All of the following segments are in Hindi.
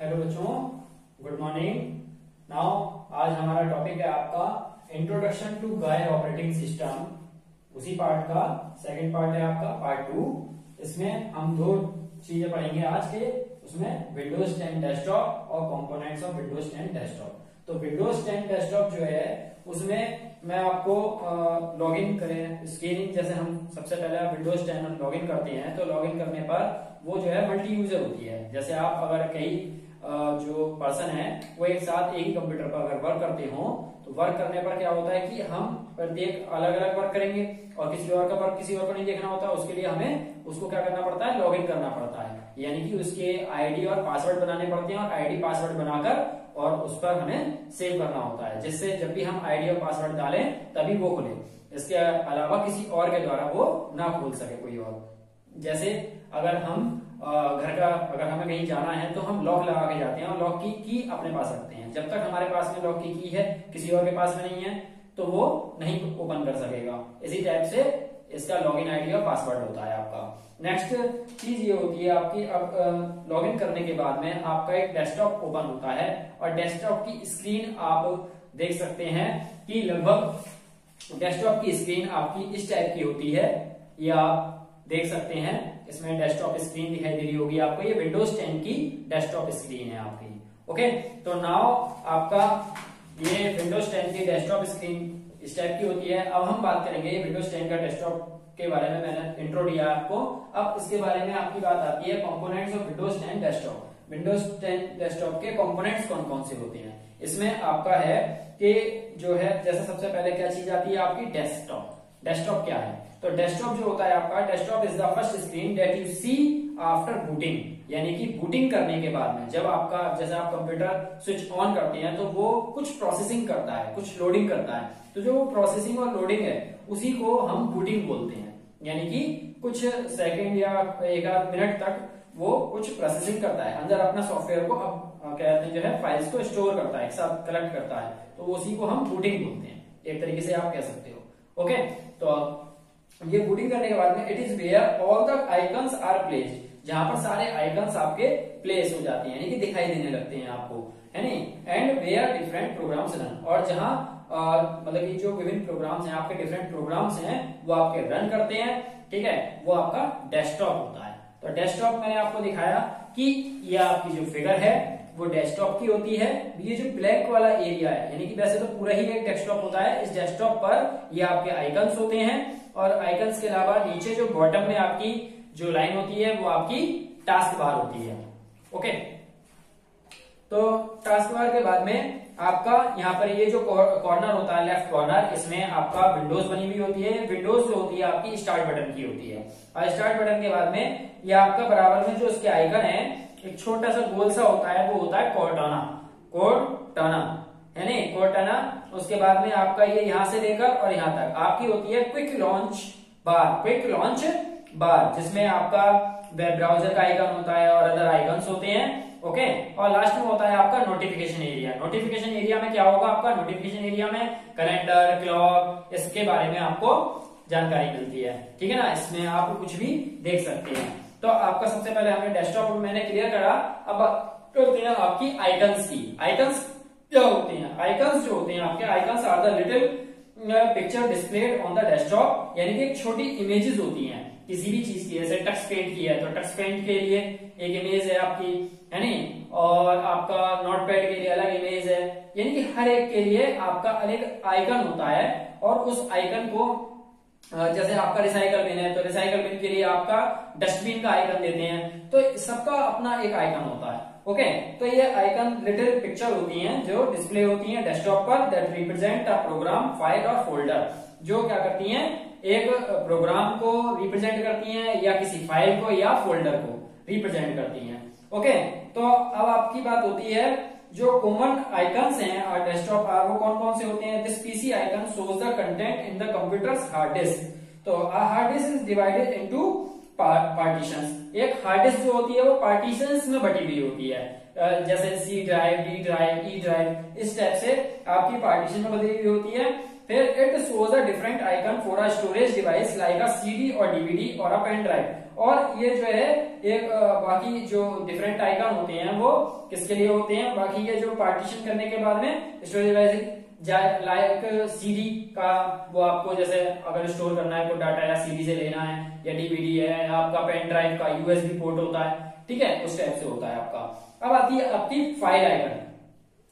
हेलो बच्चों गुड मॉर्निंग नाउ आज हमारा टॉपिक है आपका इंट्रोडक्शन टू गायर ऑपरेटिंग सिस्टम उसी पार्ट का सेकंड पार्ट है आपका पार्ट टू इसमें हम दो चीज़ें पढ़ेंगे आज के। उसमें विंडोज़ 10 डेस्कटॉप और कंपोनेंट्स ऑफ़ विंडोज़ 10 डेस्कटॉप तो विंडोज़ 10 डेस्कटॉप जो है, उसमें मैं आपको लॉग इन करें स्क्रीनिंग जैसे हम सबसे पहले विंडोज़ 10 लॉग इन करते हैं तो लॉग करने पर वो जो है मल्टी यूज़र होती है। जैसे आप अगर कई जो पर्सन है, वो एक साथ एक ही कंप्यूटर पर अगर वर्क करते हो तो वर्क करने पर क्या होता है कि हम प्रत्येक अलग अलग वर्क करेंगे और किसी और का वर्क किसी और को नहीं देखना होता, उसके लिए हमें उसको क्या करना पड़ता है? लॉग इन करना पड़ता है। यानी कि उसके आईडी और पासवर्ड बनाने पड़ते हैं और आईडी पासवर्ड बनाकर और उस पर हमें सेव करना होता है, जिससे जब भी हम आईडी और पासवर्ड डालें, तभी वो खुले। इसके अलावा किसी और के द्वारा वो ना खोल सके कोई और। जैसे अगर हम घर का अगर हमें कहीं जाना है तो हम लॉक लगा के जाते हैं और लॉक की की अपने पास रखते हैं। जब तक हमारे पास में लॉक की की है, किसी और के पास में नहीं है तो वो नहीं ओपन कर सकेगा। इसी टाइप से इसका लॉगिन आईडी और पासवर्ड होता है आपका। नेक्स्ट चीज़ ये होती है आपकी, अब लॉगिन करने के बाद में आपका एक डेस्कटॉप ओपन होता है और डेस्कटॉप की स्क्रीन आप देख सकते हैं कि लगभग डेस्कटॉप की स्क्रीन आपकी इस टाइप की होती है। या देख सकते हैं। इसमें डेस्कटॉप स्क्रीन दिखाई दे रही होगी आपको। ये विंडोज़ 10 की डेस्कटॉप स्क्रीन है आपकी। ओके तो नाउ आपका ये विंडोज़ 10 की डेस्कटॉप स्क्रीन इस टाइप की होती है। अब हम बात करेंगे विंडोज़ टेन का डेस्कटॉप के बारे में। मैंने इंट्रो दिया आपको। अब इसके बारे में आपकी बात आती है components of Windows 10 desktop Windows 10 desktop के कंपोनेंट्स कौन कौन से होते हैं? इसमें आपका है कि जो है, जैसे सबसे पहले क्या चीज़ आती है आपकी? डेस्कटॉप डेस्कटॉप क्या है? तो डेस्कटॉप जो होता है आपका desktop is the first screen that you see after booting यानी कि बूटिंग करने के बाद में, जब आपका, जैसे आप कंप्यूटर स्विच ऑन करते हैं तो वो कुछ प्रोसेसिंग करता है, कुछ लोडिंग करता है। तो जो प्रोसेसिंग और लोडिंग है, उसी को हम बूटिंग बोलते हैं। यानी कि कुछ सेकंड या एक आध मिनट तक वो कुछ प्रोसेसिंग करता है। अंदर अपना सॉफ्टवेयर को अब कहते हैं, जो है फाइल्स को स्टोर करता है, एक साथ कलेक्ट करता है। तो उसी को हम बूटिंग बोलते हैं। एक तरीके से आप कह सकते हो। ओके तो ये बूटिंग करने के बाद में it is where all the icons are place जहाँ पर सारे आइकन्स आपके प्लेस हो जाते हैं, यानी कि दिखाई देने लगते हैं आपको, है नी and where different programs run और जहाँ मतलब कि जो विभिन्न प्रोग्राम्स हैं, आपके डिफरेंट प्रोग्राम्स हैं, वो आपके रन करते हैं, ठीक है? वो आपका डेस्कटॉप होता है। तो डेस्कटॉप मैंने आपको दिखाया कि ये आपकी जो फिगर है, वो डेस्कटॉप की होती है। ये जो ब्लैक वाला एरिया है, यानी कि वैसे तो पूरा ही एक डेस्कटॉप होता है, इस डेस्कटॉप पर ये आपके आइकन्स होते हैं। और आइकन्स के अलावा नीचे जो बॉटम में आपकी जो लाइन होती है, वो आपकी टास्क बार होती है। ओके तो टास्क बार के बाद में आपका यहाँ पर ये जो कॉर्नर होता है लेफ़्ट कॉर्नर इसमें आपका विंडोज़ बनी हुई होती है। विंडोज़ जो होती है, आपकी स्टार्ट बटन की होती है। और स्टार्ट बटन के बाद में ये आपका बराबर में जो इसके आइकन है, एक छोटा सा गोल सा होता है, वो होता है कोर्टाना कोर्टाना है कोर्टाना उसके बाद में आपका ये यहाँ से लेकर और यहाँ तक। आपकी होती है quick launch bar quick launch bar जिसमें आपका वेब ब्राउज़र का आइकन होता है और अदर आइकन होते हैं ओके और लास्ट में होता है आपका नोटिफिकेशन एरिया नोटिफिकेशन एरिया में क्या होगा? आपका नोटिफिकेशन एरिया में कैलेंडर क्लॉक इसके बारे में आपको जानकारी मिलती है। ठीक है ना? इसमें आप कुछ भी देख सकते हैं। तो आपका सबसे पहले हमने डेस्कटॉप मैंने क्लियर करा। अब करते हैं आपकी आइकन्स की। आइकन्स क्या होते हैं? आइकन्स जो होते हैं, आपके icons are the little picture displayed on the desktop यानी कि एक छोटी इमेजेस होती हैं। किसी भी चीज़ की, जैसे टच पेंट की है तो टच पेंट के लिए एक इमेज है आपकी, है नी और आपका नोट पैड के लिए अलग इमेज है। यानी कि हर एक के लिए आपका अलग आइकन होता है, और उस आइकन को जैसे आपका रिसाइकल बिन है तो रिसाइकल बिन के लिए आपका डस्टबिन का आइकन देते हैं। तो सबका अपना एक आइकन होता है। ओके तो ये आइकन लिटिल पिक्चर होती हैं, जो डिस्प्ले होती हैं डेस्कटॉप पर that represent a program file और फोल्डर जो क्या करती हैं, एक प्रोग्राम को रिप्रेजेंट करती हैं, या किसी फ़ाइल को, या फोल्डर को रिप्रेजेंट करती हैं। ओके तो अब आपकी बात होती है, जो कॉमन आइकन्स हैं और डेस्कटॉप वो कौन कौन से होते हैं? This PC icon shows the content in the computer's hard disk तो hard disk is divided into partition एक हार्ड डिस्क जो होती है वो पार्टीशन में बटी हुई होती है। जैसे C drive D drive E drive इस टाइप से आपकी पार्टीशन में बटी हुई होती है। फिर it shows a different icon for a storage device like a CD और डीवीडी और अ पेन ड्राइव और ये जो है, एक बाकी जो डिफरेंट आइकन होते हैं वो किसके लिए होते हैं? बाकी ये जो पार्टीशन करने के बाद में स्टोरेज डिवाइस लाइक सीडी का वो आपको जैसे अगर स्टोर करना है कोई डाटा या सीडी से लेना है। या डीवीडी है, आपका पेन ड्राइव का यूएसबी पोर्ट होता है, ठीक है? उस टाइप से होता है आपका। अब आती है, आपकी फ़ाइल आइकन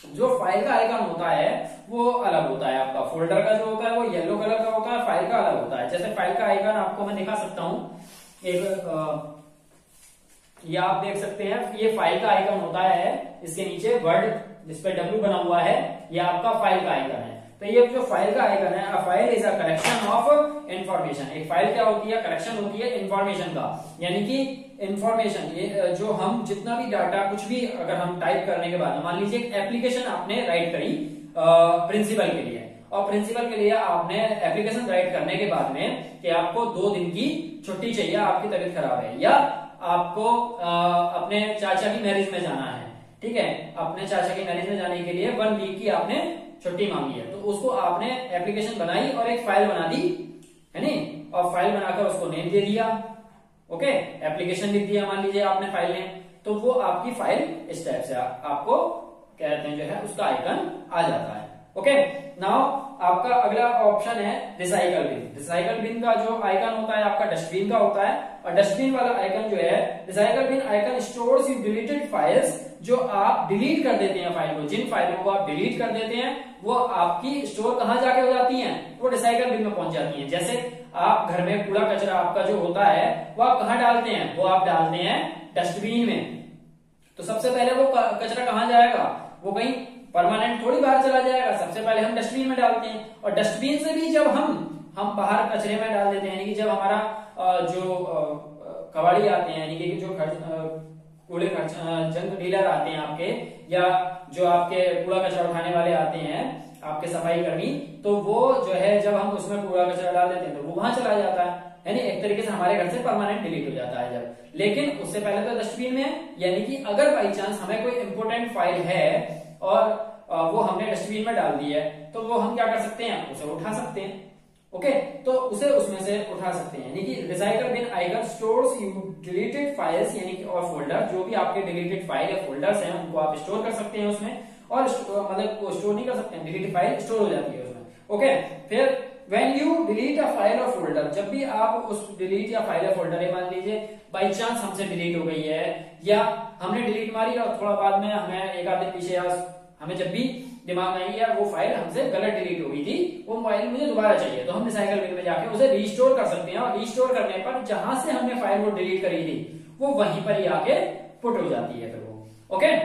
जो फ़ाइल का आइकन होता है, वो अलग होता है आपका। फोल्डर का जो होता है, वो येलो कलर का होता है फ़ाइल का अलग होता है। जैसे फ़ाइल का आइकन आपको मैं दिखा सकता हूँ। एक ये आप देख सकते हैं, ये फ़ाइल का आइकन होता है, इसके नीचे वर्ड जिसपे डब्ल्यू बना हुआ है, ये आपका फ़ाइल का आइकन है। तो ये जो फ़ाइल का आइकन है file is a collection of information एक फ़ाइल क्या होती है? कलेक्शन होती है इंफॉर्मेशन का। यानी कि इंफॉर्मेशन जो हम जितना भी डाटा कुछ भी अगर हम टाइप करने के बाद मान लीजिए एक एप्लीकेशन आपने राइट करी प्रिंसिपल के लिए। और प्रिंसिपल के लिए आपने एप्लीकेशन राइट करने के बाद में कि आपको दो दिन की छुट्टी चाहिए आपकी तबीयत खराब है या आपको आ, अपने चाचा की मैरिज में जाना है। ठीक है? अपने चाचा की मैरिज में जाने के लिए वन वीक की आपने छुट्टी मांगी है। तो उसको आपने एप्लीकेशन बनाई और एक फ़ाइल बना दी, है नी और फ़ाइल बनाकर उसको नेम दे दिया ओके एप्लीकेशन लिख दिया, मान लीजिए आपने फ़ाइल ने। तो वो आपकी फ़ाइल इस टाइप से आपको कहते हैं जो है, उसका आइकन आ जाता है ओके नाउ आपका अगला ऑप्शन है रिसाइकल बिन रिसाइकल बिन का जो आइकन होता है, आपका डस्टबिन का होता है। और डस्टबिन वाला आइकन जो है recycle bin icon stores you deleted files जो आप डिलीट कर देते हैं फ़ाइल को। जिन फाइलों को आप डिलीट कर देते हैं, वो आपकी स्टोर कहाँ जाके हो जाती है? वो रिसाइकल बिन में पहुँच जाती है। जैसे आप घर में कूड़ा कचरा आपका जो होता है, वो आप कहाँ डालते हैं? वो आप डालते हैं डस्टबिन में। तो सबसे पहले वो कचरा कहाँ जाएगा? वो कहीं परमानेंट थोड़ी बाहर चला जाएगा। सबसे पहले हम डस्टबिन में डालते हैं। और डस्टबिन से भी जब हम हम बाहर कचरे में डाल देते हैं, यानी कि जब हमारा जो कबाड़ी आते हैं, यानी कि जो कूड़े जंग डीलर आते हैं आपके, या जो आपके कूड़ा कचरा उठाने वाले आते हैं, आपके सफ़ाई कर्मी तो वो जो है, जब हम उसमें कूड़ा कचरा डाल देते हैं तो वो वहाँ चला जाता है। यानी एक तरीके से हमारे घर से परमानेंट डिलीट हो जाता है जब। लेकिन उससे पहले तो डस्टबिन में, यानी कि अगर बाई चांस हमें कोई इंपोर्टेंट फ़ाइल है और वो हमने डस्टबिन में डाल दी है तो वो हम क्या कर सकते हैं? उसे उठा सकते हैं। ओके? तो उसे उसमें से उठा सकते हैं। यानी कि recycle bin icon stores you deleted files यानी कि और फोल्डर जो भी आपके डिलीटेड फ़ाइल या फोल्डर्स हैं, उनको आप स्टोर कर सकते हैं उसमें। और मतलब स्टोर नहीं कर सकते हैं डिलीटेड फ़ाइल स्टोर हो जाती है उसमें। ओके? फिर when you delete a file और फोल्डर जब भी आप उस डिलीट या फ़ाइल या फोल्डर मान लीजिए बाई चांस हमसे डिलीट हो गई है, या हमने डिलीट मारी और थोड़ा बाद में हमें एक आधे पीछे या हमें जब भी दिमाग में यार वो फ़ाइल हमसे गलत डिलीट हो गई थी, वो फ़ाइल मुझे दोबारा चाहिए। तो हम रिसाइकल बिन में जाके उसे रिस्टोर कर सकते हैं और रिस्टोर करने पर जहाँ से हमने फ़ाइल वो डिलीट करी थी, वो वहीं पर ही आके पुट हो जाती है फिर वो। ओके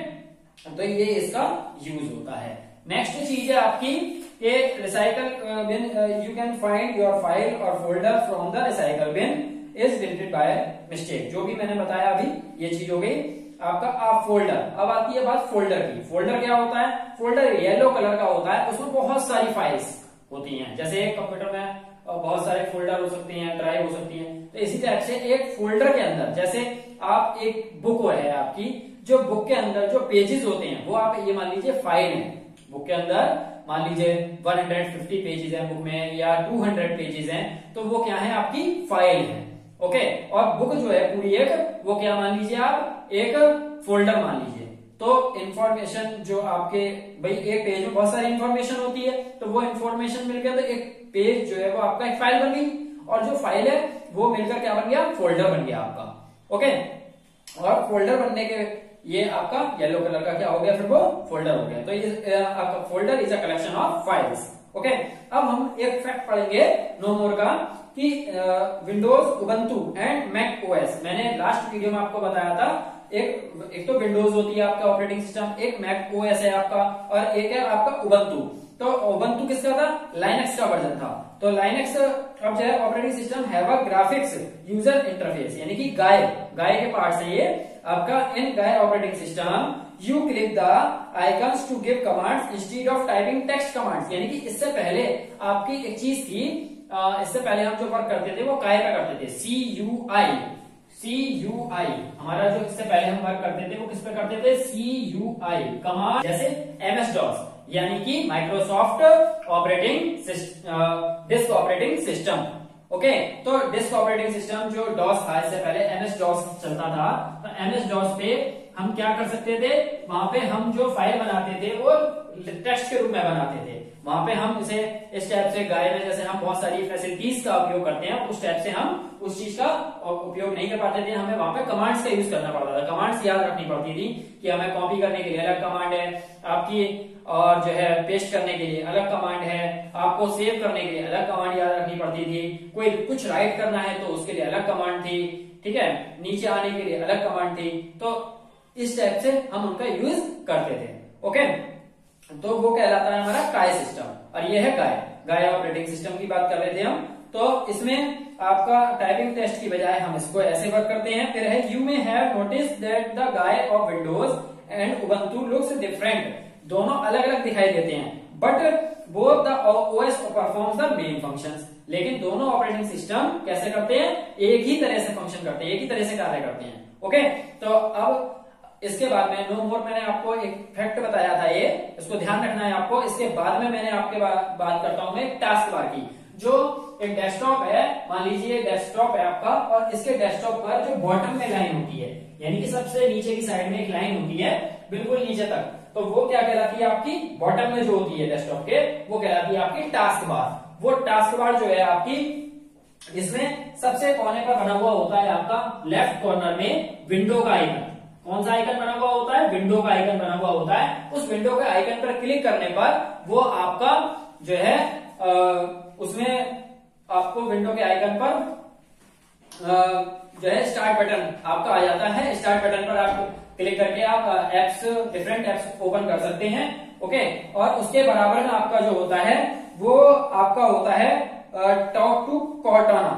तो ये इसका यूज़ होता है। नेक्स्ट चीज़ है आपकी ये recycle bin you can find your file और folder from the recycle bin is deleted by mistake जो भी मैंने बताया अभी, ये चीज़ हो गई। आपका आप फोल्डर अब आती है बात फोल्डर की। फोल्डर क्या होता है? फोल्डर येलो कलर का होता है। उसमें बहुत सारी फाइल्स होती हैं। जैसे एक कंप्यूटर में बहुत सारे फोल्डर हो सकते हैं ड्राइव हो सकती है। तो इसी टाइप से एक फोल्डर के अंदर, जैसे आप एक बुक है आपकी, जो बुक के अंदर जो पेजेस होते हैं, वो आप ये मान लीजिए फ़ाइल है। बुक के अंदर, मान लीजिए 150 पेजेस है बुक में, या 200 पेजेस हैं तो वो क्या है आपकी फ़ाइल है। ओके और बुक जो है पूरी एक, वो क्या मान लीजिए आप एक फोल्डर मान लीजिए। तो इंफॉर्मेशन जो आपके, भाई, एक पेज में बहुत सारी इंफॉर्मेशन होती है तो वो इंफॉर्मेशन गया तो एक पेज जो है वो आपका एक फ़ाइल बन गई। और जो फ़ाइल है, वो मिलकर क्या बन गया? फोल्डर बन गया आपका। ओके और फोल्डर बनने के, ये आपका येलो कलर का क्या हो गया? फिर वो फोल्डर हो गया। तो ये आपका folder is a collection of files okay अब हम एक फैक्ट पढ़ेंगे नो मोर का, कि Windows Ubuntu and Mac OS मैंने लास्ट वीडियो में आपको बताया था एक एक तो विंडोज़ होती है आपका ऑपरेटिंग सिस्टम एक मैक ओएस है आपका, और एक है आपका उबंतु तो उबंतु किसका था? लाइनक्स का वर्जन था. तो लाइनक्स अब जो है operating system have graphics user interface यानी कि गाय गाय के पार्ट से ये आपका in GUI operating system you click the icons to give commands instead of typing text commands यानी कि इससे पहले आपकी एक चीज़ थी इससे पहले हम जो वर्क करते थे वो काय का करते थे. सी यू आई सी यू आई हमारा जो इससे पहले हम वर्क करते थे, वो किस पे करते थे? सी यू आई कमांड जैसे एम एस डॉस यानी कि Microsoft operating disk operating system okay तो डिस्क ऑपरेटिंग सिस्टम जो डॉस था, इससे पहले एमएस डॉस चलता था। तो एमएस डॉस पे हम क्या कर सकते थे? वहाँ पे हम जो फ़ाइल बनाते थे, वो टेक्स्ट के रूप में बनाते थे। वहाँ पे हम इसे इस टाइप से गाय में जैसे हम बहुत सारी फैसिलिटीज़ का उपयोग करते हैं, उस टाइप से हम उस चीज़ का उपयोग नहीं कर पाते थे। हमें वहाँ पे कमांड्स का यूज़ करना पड़ता था। कमांड्स याद रखनी पड़ती थी कि हमें कॉपी करने के लिए अलग कमांड है, आपकी और जो है पेस्ट करने के लिए अलग कमांड है, आपको सेव करने के लिए अलग कमांड याद रखनी पड़ती थी। कोई कुछ राइट करना है तो उसके लिए अलग कमांड थी, ठीक है? नीचे आने के लिए अलग कमांड थी। तो इस टाइप से हम उनका यूज़ करते थे ओके तो वो कहलाता है हमारा काय सिस्टम और ये है गाय गाय ऑपरेटिंग सिस्टम की बात कर रहे थे हम। तो इसमें आपका टाइपिंग टेस्ट की बजाय हम इसको ऐसे वर्क करते हैं। फिर है you may have notice that the GUI of Windows and Ubuntu looks different दोनों अलग अलग दिखाई देते हैं। But both the OS performs the main functions लेकिन दोनों ऑपरेटिंग सिस्टम कैसे करते हैं? एक ही तरह से फ़ंक्शन करते हैं, एक ही तरह से कार्य करते हैं। ओके तो अब इसके बाद में नो मोर मैंने आपको एक फैक्ट बताया था ये, इसको ध्यान रखना है आपको। इसके बाद में मैंने आपके बात करता हूँ मैं टास्क बार की। जो एक डेस्कटॉप है, मान लीजिए डेस्कटॉप है आपका, और इसके डेस्कटॉप पर जो बॉटम में लाइन होती है, यानी कि सबसे नीचे की साइड में एक लाइन होती है, बिल्कुल नीचे तक तो वो क्या कहलाती है आपकी? बॉटम में जो होती है डेस्कटॉप के, वो कहलाती है आपकी टास्क बार वो टास्क बार जो है आपकी, इसमें सबसे कोने पर बना हुआ होता है आपका लेफ़्ट कॉर्नर में विंडो का आइकन कौन सा आइकन बना हुआ होता है? विंडो का आइकन बना हुआ होता है। उस विंडो के आइकन पर क्लिक करने पर वो आपका जो है आ, उसमें आपको विंडो के आइकन पर आ, जो है स्टार्ट बटन आपका आ जाता है। स्टार्ट बटन पर आप क्लिक करके आप एप्स डिफरेंट एप्स ओपन कर सकते हैं। ओके और उसके बराबर में आपका जो होता है वो आपका होता है talk to Cortana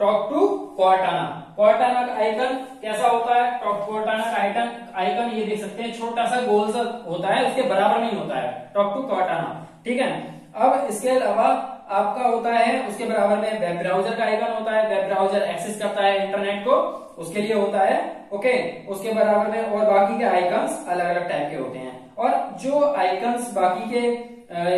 talk to Cortana Cortana का आइकन कैसा होता है? टॉक कॉर्टाना का आइकन आइकन ये देख सकते हैं छोटा सा गोल सा होता है, उसके बराबर नहीं होता है। टॉक टू कॉर्टाना ठीक है? अब इसके अलावा आपका होता है, उसके बराबर में वेब ब्राउज़र का आइकन होता है। वेब ब्राउज़र एक्सेस करता है इंटरनेट को, उसके लिए होता है। ओके? उसके बराबर में और बाकी के आइकन्स अलग अलग टाइप के होते हैं। और जो आइकन्स बाकी के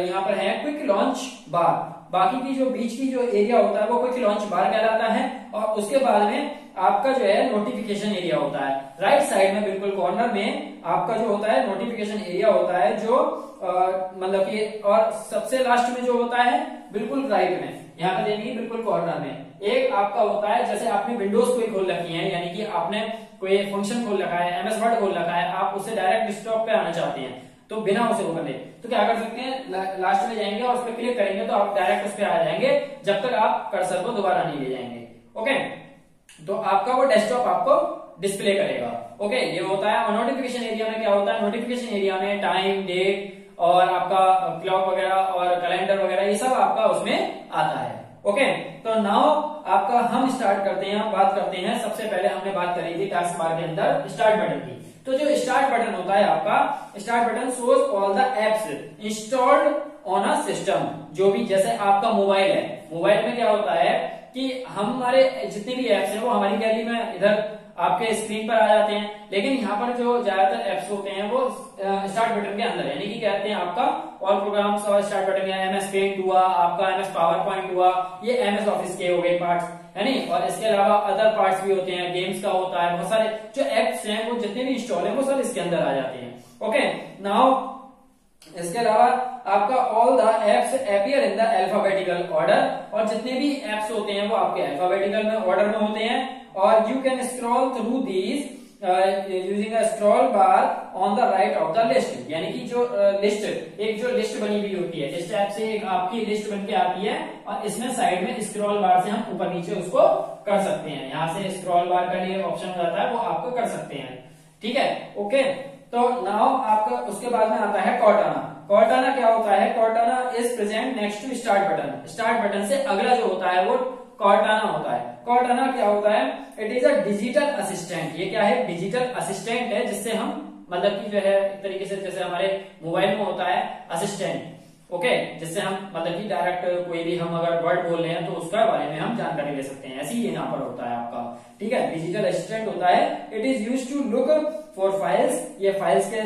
यहाँ पर है, क्विक लॉन्च बार। बाकी की जो बीच की जो एरिया होता है, वो क्विक लॉन्च बार कहलाता है और उसके बाद में आपका जो है नोटिफिकेशन एरिया होता है। राइट साइड में बिल्कुल कॉर्नर में आपका जो होता है नोटिफिकेशन एरिया होता है जो मतलब कि और सबसे लास्ट में जो होता है, बिल्कुल राइट में। यहाँ पे देंगे बिल्कुल कॉर्नर में। एक आपका होता है, जैसे आपने विंडोज़ कोई खोल रखी है, यानी कि आपने कोई फ़ंक्शन खोल रखा है एमएस वर्ड खोल रखा है, आप उसे डायरेक्ट डिस्कटॉप पे आना चाहते हैं। तो बिना उसे ओपन तो क्या कर सकते हैं? लास्ट में जाएँगे और उस पर क्लिक करेंगे तो आप डायरेक्ट उस पर आ जाएँगे, जब तक आप कर्सर को दोबारा नहीं ले जाएँगे। ओके तो आपका वो डेस्कटॉप आपको डिस्प्ले करेगा। ओके ये होता है और नोटिफिकेशन एरिया में क्या होता है? नोटिफिकेशन एरिया में टाइम डेट और आपका क्लॉक वगैरह और कैलेंडर वगैरह, ये सब आपका उसमें आता है। ओके तो नाउ आपका हम स्टार्ट करते हैं बात करते हैं। सबसे पहले हमने बात करी थी टास्क बार के अंदर स्टार्ट बटन की। तो जो स्टार्ट बटन होता है आपका start button shows all the apps installed on a system जो भी जैसे आपका मोबाइल है। मोबाइल में क्या होता है कि हमारे जितने भी एप्स हैं, वो हमारी गैलरी में इधर आपके स्क्रीन पर आ जाते हैं। लेकिन यहाँ पर जो ज़्यादातर एप्स होते हैं, वो स्टार्ट बटन के अंदर यानी कि कहते हैं आपका ऑल प्रोग्राम्स और start button M S paint हुआ, आपका एमएस पावर पॉइंट हुआ, ये एम एस ऑफ़िस के हो गए पार्ट है नहीं और इसके अलावा अदर पार्ट्स भी होते हैं गेम्स का होता है, बहुत सारे जो एप्स हैं, वो जितने भी इंस्टॉल है, वो सब इसके अंदर आ जाते हैं। ओके नाउ इसके अलावा आपका all the apps appear in the alphabetical order और जितने भी एप्स होते हैं, वो आपके अल्फाबेटिकल में ऑर्डर में होते हैं। और you can scroll through these using a scroll bar on the right of the list यानी कि जो लिस्ट uh, एक जो लिस्ट बनी हुई होती है इस टाइप से एक आपकी लिस्ट बन के आती है और इसमें साइड में स्क्रॉल बार से हम ऊपर नीचे उसको कर सकते हैं। यहाँ से स्क्रॉल बार का लिए ऑप्शन हो जाता है वो आपको कर सकते हैं। ठीक है? ओके तो नाउ आपका उसके बाद में आता है कॉटाना कॉटाना क्या होता है? Cortana is present next to start button start button से अगला जो होता है वो कॉर्टाना होता है। कॉर्टाना क्या होता है? It is a digital assistant ये क्या है? डिजिटल असिस्टेंट है, जिससे हम मतलब कि जो है, एक तरीके से जैसे हमारे मोबाइल में होता है असिस्टेंट ओके जिससे हम मतलब कि डायरेक्ट कोई भी हम अगर वर्ड बोल रहे हैं तो उसका बारे में हम जानकारी ले सकते हैं। ऐसे ही यहाँ पर होता है आपका। ठीक है? डिजिटल असिस्टेंट होता है। It is use to look for files ये फाइल्स के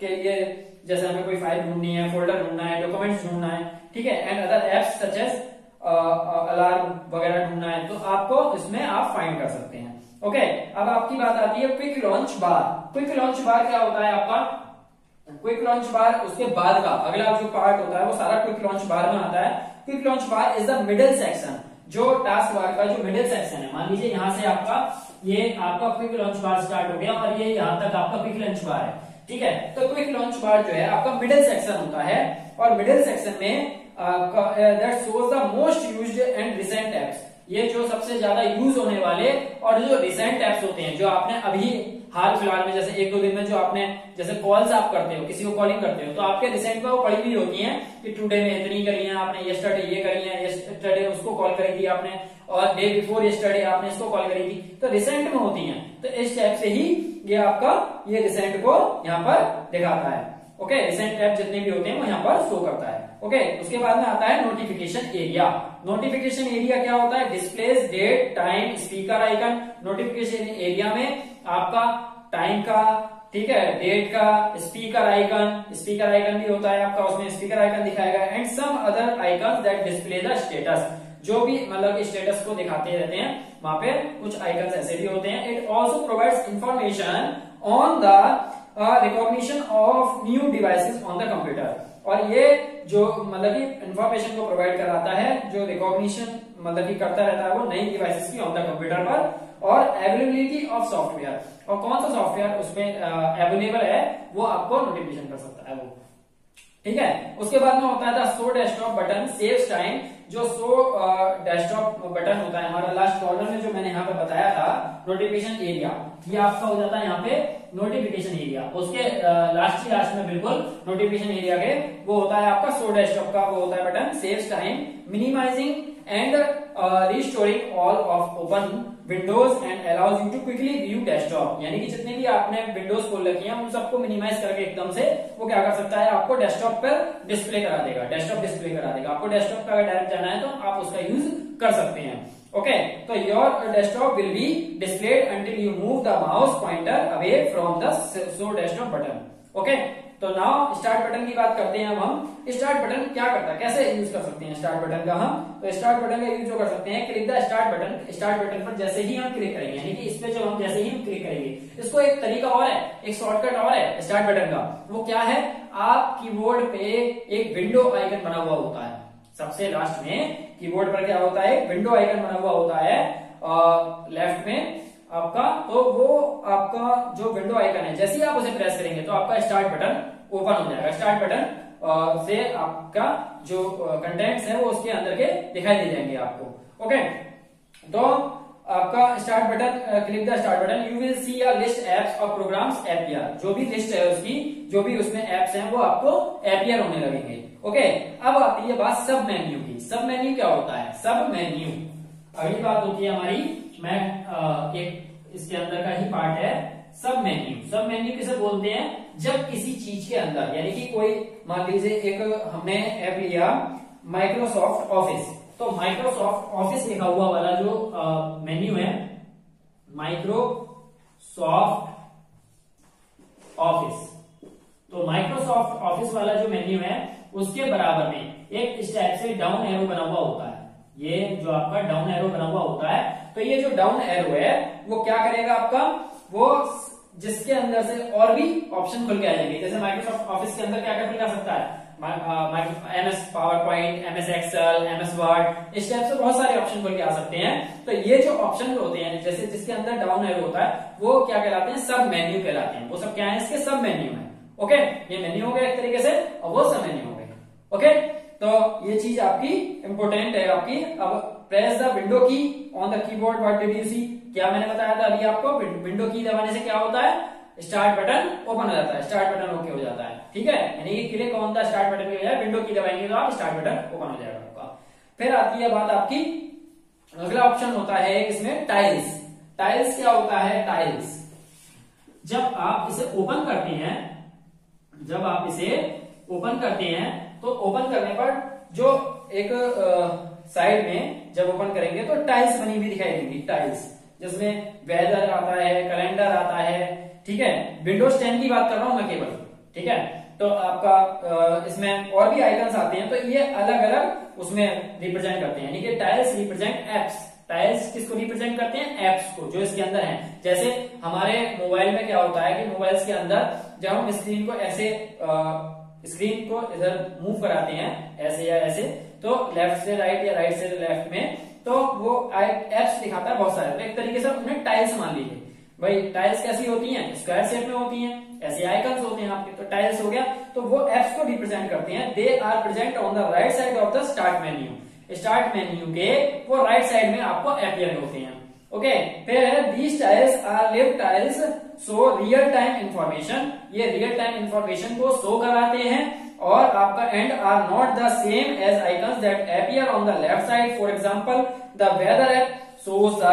के लिए जैसे हमें कोई फ़ाइल ढूंढनी है फोल्डर ढूंढना है डॉक्यूमेंट्स ढूंढना है। ठीक है? And other apps such as alarm वगैरह ढूंढना है तो आपको इसमें आप फाइंड कर सकते हैं। ओके अब आपकी बात आती है quick launch bar quick launch bar क्या होता है आपका? क्विक लॉन्च बार उसके बाद का, अगला जो पार्ट होता है वो सारा क्विक लॉन्च बार में आता है। Quick launch bar is the middle section जो टास्क बार का जो मिडिल सेक्शन है। मान लीजिए यहाँ से आपका, ये आपका क्विक लॉन्च बार स्टार्ट हो गया और ये यहाँ तक आपका क्विक लॉन्च बार है। ठीक है? तो क्विक लॉन्च बार जो है आपका मिडिल सेक्शन होता है और मिडिल सेक्शन में that shows the most used and recent apps ये जो सबसे ज़्यादा यूज़ होने वाले और जो रिसेंट एप्स होते हैं, जो आपने अभी हाल फ़िलहाल में जैसे एक दो दिन में जो आपने जैसे कॉल्स आप करते हो, किसी को कॉलिंग करते हो तो आपके रिसेंट में वो पड़ी हुई होती है कि टुडे में इतनी करी है, आपने यस्टरडे ये करी है यस्टरडे उसको कॉल करी थी आपने, और डे बिफोर यस्टरडे आपने इसको कॉल करी थी। तो रिसेंट में होती है। तो इस टाइप से ही ये आपका, ये रिसेंट को यहाँ पर दिखाता है। ओके रिसेंट ऐप जितने भी होते हैं, वो यहाँ पर शो करता है। ओके उसके बाद में आता है नोटिफिकेशन एरिया नोटिफिकेशन एरिया क्या होता है? Displays date time speaker icon notification area में आपका टाइम का, ठीक है डेट का स्पीकर आइकन स्पीकर आइकन भी होता है आपका, उसमें स्पीकर आइकन दिखाएगा. And some other icon that display the status जो भी मतलब स्टेटस को दिखाते रहते हैं, वहाँ पे कुछ आइकन ऐसे भी होते हैं. It also provides information on the recognition of new devices on the computer और ये जो मतलब कि इंफॉर्मेशन को प्रोवाइड कराता है, जो रिकॉग्निशन मतलब कि करता रहता है, वो नई डिवाइसेस की ऑन द कंप्यूटर पर और अवेलेबिलिटी ऑफ़ सॉफ्टवेयर और कौन सा सॉफ्टवेयर उसमें अवेलेबल है, वो आपको नोटिफिकेशन कर सकता है वो। ठीक है? उसके बाद में होता है show desktop button saves time जो सो डेस्कटॉप बटन होता है, हमारा लास्ट कॉर्नर में जो मैंने यहाँ पे बताया था नोटिफिकेशन एरिया ये आपका हो जाता है यहाँ पे नोटिफिकेशन एरिया उसके लास्ट ही लास्ट में बिल्कुल नोटिफिकेशन एरिया के वो होता है आपका सो डेस्कटॉप का वो होता है button saves time minimizing and restoring all of open windows and allows you to quickly view desktop यानी कि जितने भी आपने विंडोज़ खोल रखी है, उन सबको मिनिमाइज करके एकदम से वो क्या कर सकता है, आपको डेस्कटॉप पर डिस्प्ले करा देगा। डेस्कटॉप डिस्प्ले करा देगा। आपको डेस्कटॉप पर अगर डायरेक्ट जाना है तो आप उसका यूज़ कर सकते हैं। ओके तो your desktop will be displayed until you move the mouse pointer away from the show desktop button okay तो नाउ स्टार्ट बटन की बात करते हैं अब हम। स्टार्ट बटन क्या करता है? कैसे यूज़ कर सकते हैं स्टार्ट बटन का हम? तो स्टार्ट बटन का यूज़ जो कर सकते हैं click the start button start button पर जैसे ही हम क्लिक करेंगे, यानी कि इस पे जो हम जैसे ही हम क्लिक करेंगे, इसको एक तरीका और है, एक शॉर्टकट और है स्टार्ट बटन का। वो क्या है? आप कीबोर्ड पे एक विंडो आइकन बना हुआ होता है। सबसे लास्ट में कीबोर्ड पर क्या होता है? विंडो आइकन बना हुआ होता है आ, लेफ़्ट में आपका तो वो आपका जो विंडो आइकन है जैसे ही आप उसे प्रेस करेंगे तो आपका स्टार्ट बटन ओपन हो जाएगा। स्टार्ट बटन से आपका जो कंटेंट्स है वो उसके अंदर के दिखाई दे जाएँगे आपको। ओके तो आपका start button click the start button you will see a list apps और प्रोग्राम्स एपियर जो भी लिस्ट है उसकी, जो भी उसमें एप्स हैं, वो आपको एपियर होने लगेंगे. ओके अब आती है बात सब मेन्यू की. सब मेन्यू क्या होता है? सब मेन्यू अगली बात होती है हमारी, मैं एक इसके अंदर का ही पार्ट है सब मेन्यू सब मेन्यू किसे बोलते हैं? जब किसी चीज़ के अंदर, यानी कि कोई, मान लीजिए एक हमने ऐप लिया माइक्रोसॉफ्ट ऑफ़िस तो माइक्रोसॉफ्ट ऑफ़िस लिखा हुआ वाला जो मेन्यू है माइक्रोसॉफ्ट ऑफ़िस तो माइक्रोसॉफ्ट ऑफ़िस वाला जो मेन्यू है, उसके बराबर में एक इस टाइप से डाउन एरो बना हुआ होता है। ये जो आपका डाउन एरो बना हुआ होता है तो ये जो डाउन एरो है, वो क्या करेगा आपका? वो जिसके अंदर से और भी ऑप्शन खुल के आ जाएँगे। जैसे माइक्रोसॉफ्ट ऑफ़िस के अंदर क्या क्या खुल जा सकता है? M S PowerPoint M S Excel M S Word इस टाइप से बहुत सारे ऑप्शन खुल के आ सकते हैं। तो ये जो ऑप्शन होते हैं, जैसे जिसके अंदर डाउन एरो होता है, वो क्या कहलाते हैं? सब मेन्यू कहलाते हैं। वो सब क्या है? इसके सब मेन्यू है। ओके ये मेन्यू हो गया एक तरीके से, और वो सब मेन्यू हो गए। ओके तो ये चीज़ आपकी इंपोर्टेंट है आपकी। अब press the window key on the keyboard what did you see क्या मैंने बताया था अभी आपको? विंडो की दबाने से क्या होता है? स्टार्ट बटन ओपन हो जाता है स्टार्ट बटन ओके हो जाता है, ठीक है? यानी कि click on the start button की विंडो की दबाएँगे तो आप स्टार्ट बटन ओपन हो जाएगा आपका। फिर आती है बात आपकी, अगला ऑप्शन होता है इसमें टाइल्स टाइल्स क्या होता है? टाइल्स जब आप इसे ओपन करते हैं, जब आप इसे ओपन करते हैं तो ओपन करने पर जो एक साइड में जब ओपन करेंगे तो टाइल्स बनी हुई दिखाई देंगी टाइल्स जिसमें वेदर आता है कैलेंडर आता है ठीक है? विंडोज़ टेन की बात कर रहा हूँ मैं केवल, ठीक है? तो आपका इसमें और भी आइकन्स आते हैं तो ये अलग अलग उसमें रिप्रेजेंट करते हैं, यानी कि टाइल्स रिप्रेजेंट एप्स टाइल्स किसको रिप्रेजेंट करते हैं? एप्स को, जो इसके अंदर है। जैसे हमारे मोबाइल में क्या होता है कि मोबाइल के अंदर जब हम स्क्रीन को ऐसे स्क्रीन को इधर मूव कराते हैं, ऐसे या ऐसे तो लेफ़्ट से राइट या राइट से लेफ़्ट में तो वो एप्स दिखाता है बहुत सारे। तो एक तरीके से उन्हें टाइल्स मान लीजिए। भाई टाइल्स कैसी होती हैं? स्क्वायर शेप में होती हैं, ऐसे आइकन्स होते हैं आपके। तो टाइल्स हो गया तो वो एप्स को रिप्रेजेंट करते हैं। They are present on the right side of the start menu start menu के वो राइट साइड में आपको अपियर होते हैं। ओके फिर these tiles are live tiles so real time information ये रियल टाइम इंफॉर्मेशन को शो कराते हैं, और आपका and are not the same as icons that appear on the left side for example the weather app shows the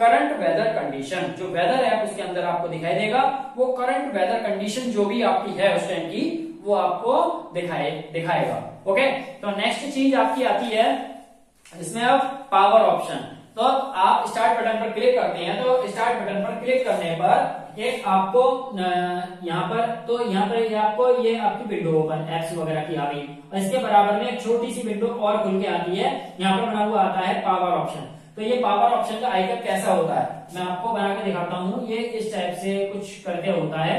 current weather condition जो वेदर ऐप उसके अंदर आपको दिखाई देगा, वो करंट वेदर कंडीशन जो भी आपकी है उस टाइम की, वो आपको दिखाए, दिखाएगा। ओके तो नेक्स्ट चीज़ आपकी आती है, इसमें अब पावर ऑप्शन तो आप स्टार्ट बटन पर क्लिक करते हैं तो स्टार्ट बटन पर क्लिक करने पर एक आपको यहाँ पर तो यहाँ पर ये आपको, ये आपकी विंडो ओपन एप्स वगैरह की आ गई। इसके बराबर में एक छोटी सी विंडो और खुल के आती है। यहाँ पर बना हुआ आता है पावर ऑप्शन तो ये पावर ऑप्शन का आइकन कैसा होता है? मैं आपको बना के दिखाता हूँ। ये इस टाइप से कुछ करके होता है,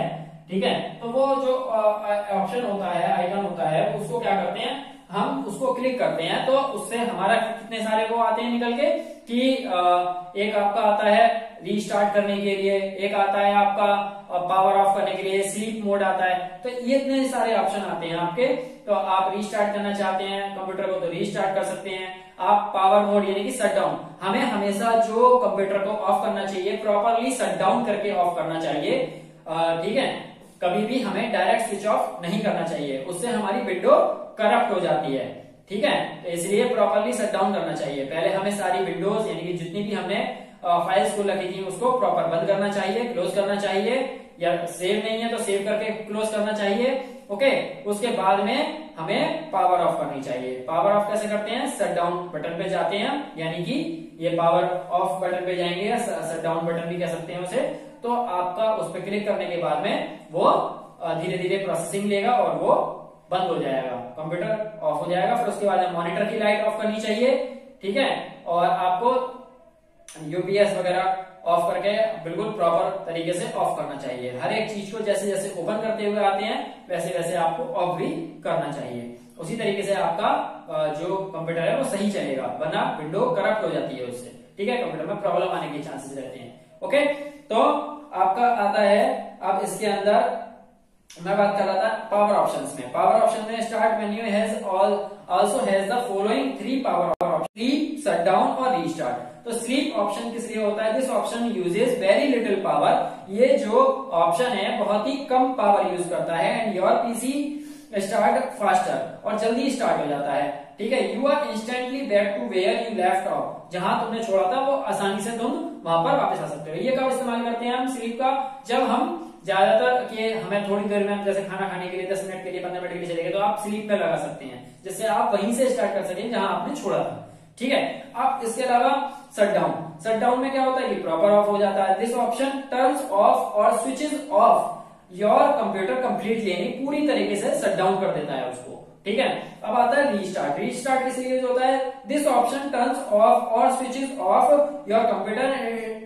ठीक है? तो वो जो ऑप्शन होता है आइकन होता है, उसको क्या करते हैं? हम उसको क्लिक करते हैं। तो उससे हमारा कितने सारे वो आते हैं निकल के कि एक आपका आता है रीस्टार्ट करने के लिए एक आता है आपका पावर ऑफ़ करने के लिए स्लीप मोड आता है। तो ये इतने सारे ऑप्शन आते हैं आपके। तो आप रीस्टार्ट करना चाहते हैं कंप्यूटर को तो रीस्टार्ट कर सकते हैं। आप पावर मोड यानी कि शट डाउन हमें हमेशा जो कंप्यूटर को ऑफ़ करना चाहिए प्रॉपरली शट डाउन करके ऑफ़ करना चाहिए। ठीक है? कभी भी हमें डायरेक्ट स्विच ऑफ़ नहीं करना चाहिए। उससे हमारी विंडो करप्ट हो जाती है। ठीक है? तो इसलिए प्रॉपरली शट डाउन करना चाहिए। पहले हमें सारी विंडोज़ यानी कि जितनी भी हमने फाइल्स को थी उसको प्रॉपर बंद करना चाहिए क्लोज करना चाहिए, या सेव नहीं है तो सेव करके क्लोज करना चाहिए ओके उसके बाद में हमें पावर ऑफ़ करनी चाहिए। पावर ऑफ़ कैसे करते हैं? शट डाउन बटन पे जाते हैं यानी कि ये पावर ऑफ़ बटन पे जाएँगे या शट डाउन बटन भी कह सकते हैं उसे। तो आपका उस पर क्लिक करने के बाद में वो धीरे धीरे प्रोसेसिंग लेगा और वो बंद हो जाएगा। कंप्यूटर ऑफ़ हो जाएगा, फिर उसके बाद मॉनिटर की लाइट ऑफ़ करनी चाहिए, ठीक है? और आपको यूपीएस वगैरह ऑफ़ करके बिल्कुल प्रॉपर तरीके से ऑफ़ करना चाहिए। हर एक चीज़ को जैसे जैसे ओपन करते हुए आते हैं, वैसे वैसे आपको ऑफ़ भी करना चाहिए। उसी तरीके से आपका जो कंप्यूटर है वो सही चलेगा, वरना विंडो करप्ट हो जाती है उससे। ठीक है? कंप्यूटर में प्रॉब्लम आने के चांसेस रहते हैं। ओके तो आपका आता है, अब इसके अंदर मैं बात कर रहा था पावर ऑप्शंस में। पावर ऑप्शन में start menu has all also has the following three power option sleep shut down और रीस्टार्ट तो स्लीप ऑप्शन किस लिए होता है? This option uses very little power ये जो ऑप्शन है, बहुत ही कम पावर यूज़ करता है and your PC start faster और जल्दी स्टार्ट हो जाता है। ठीक है? You are instantly back to where you left off जहाँ तुमने छोड़ा था, वो आसानी से तुम वहाँ पर वापस आ सकते हो। ये कब इस्तेमाल करते हैं हम स्लीप का? जब हम ज़्यादातर कि हमें थोड़ी देर में, जैसे खाना खाने के लिए, दस मिनट के लिए, पंद्रह मिनट के लिए चले गए तो आप स्लीप में लगा सकते हैं। जिससे आप वहीं से स्टार्ट कर सकें जहाँ आपने छोड़ा था। ठीक है? अब इसके अलावा शट डाउन शट डाउन में क्या होता है? ये प्रॉपर ऑफ़ हो जाता है। दिस ऑप्शन टर्न्स ऑफ़ और switches off your computer completely यानी पूरी तरीके से शटडाउन कर देता है उसको। ठीक है? अब आता है रीस्टार्ट रीस्टार्ट किस लिए होता है? दिस ऑप्शन टर्न्स ऑफ़ और switches off your computer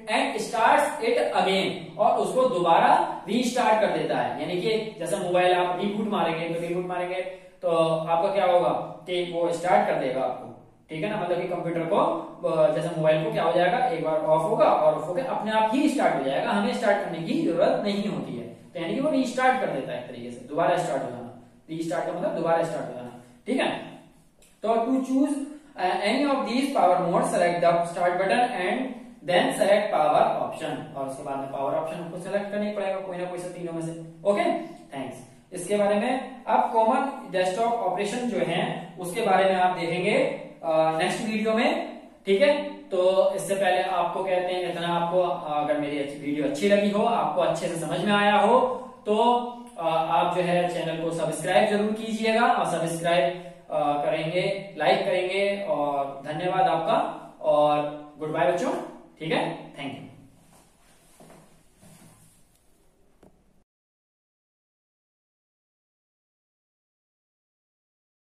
and start it again और उसको दोबारा रीस्टार्ट कर देता है। यानी कि जैसे मोबाइल आप रिबूट मारेंगे तो रिबूट मारेंगे तो आपका क्या होगा? कि वो स्टार्ट कर देगा आपको। ठीक है ना? मतलब कि कंप्यूटर को जैसे मोबाइल को क्या हो जाएगा? एक बार ऑफ़ होगा और ऑफ़ होकर अपने आप ही स्टार्ट हो जाएगा। हमें स्टार्ट करने की ज़रूरत नहीं होती है। तो यानी कि वो रीस्टार्ट कर देता है एक तरीके से। दोबारा स्टार्ट हो जाना। रीस्टार्ट का मतलब दोबारा स्टार्ट हो जाना। ठीक है? तो to choose any of these power mode select the start button and then select power option और उसके बाद में पावर ऑप्शन आपको सेलेक्ट करना ही पड़ेगा कोई ना कोई से, तीनों में से। ओके थैंक्स इसके बारे में अब कॉमन डेस्कटॉप ऑपरेशन जो है, उसके बारे में आप देखेंगे। नेक्स्ट वीडियो में, ठीक है? तो इससे पहले आपको कहते हैं, इतना आपको अगर मेरी वीडियो अच्छी लगी हो, आपको अच्छे से समझ में आया हो तो आप जो है चैनल को सब्सक्राइब ज़रूर कीजिएगा और सब्सक्राइब करेंगे लाइक करेंगे और धन्यवाद आपका और गुड बाय बच्चों, ठीक है? Thank you